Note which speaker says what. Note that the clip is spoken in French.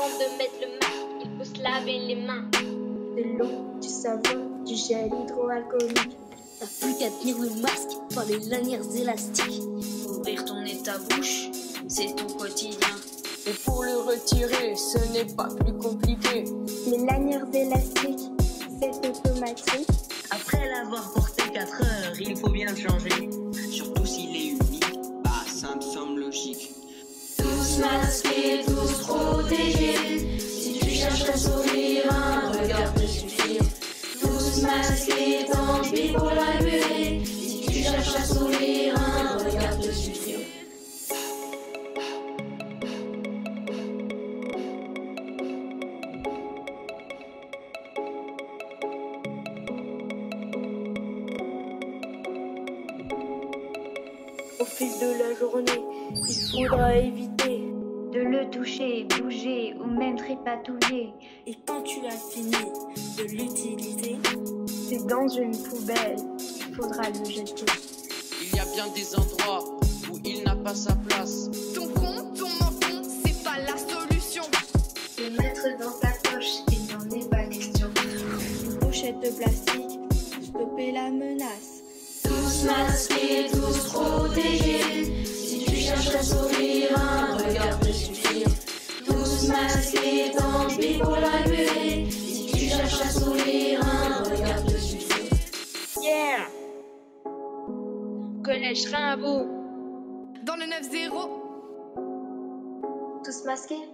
Speaker 1: de mettre le masque, il faut se laver les mains.
Speaker 2: De l'eau, du savon, du gel hydroalcoolique.
Speaker 3: T'as plus qu'à tenir le masque par les lanières élastiques.
Speaker 4: Ouvrir ton nez, ta bouche, c'est ton quotidien.
Speaker 5: Et pour le retirer, ce n'est pas plus compliqué.
Speaker 2: Les lanières élastiques, c'est automatique.
Speaker 6: Après l'avoir porté 4 heures, il faut bien le changer. Surtout s'il est unique, bah ça me semble logique.
Speaker 7: Tous masqués, tous protégés. Cherches à sourire, un regard te suffire. Tous masqués, tant pis pour la buée. Si tu cherches à sourire, un regard te suffire.
Speaker 2: Au fil de la journée, il faudra éviter
Speaker 1: De le toucher, bouger ou même tripatouiller.
Speaker 3: Et quand tu as fini de l'utiliser,
Speaker 2: C'est dans une poubelle qu'il faudra le jeter.
Speaker 5: Il y a bien des endroits où il n'a pas sa place.
Speaker 8: Ton con, ton menton, c'est pas la solution.
Speaker 2: Le mettre dans ta poche, il n'en est pas question. Une pochette de plastique, stopper la menace.
Speaker 7: Tous masqués, tous protégés. Tous masqués, tant pis pour la buée. Si tu cherches à sourire, un regard te suffire.
Speaker 1: Yeah! Collège Rimbaud.
Speaker 8: Dans le 9-0,
Speaker 2: Tous masqués?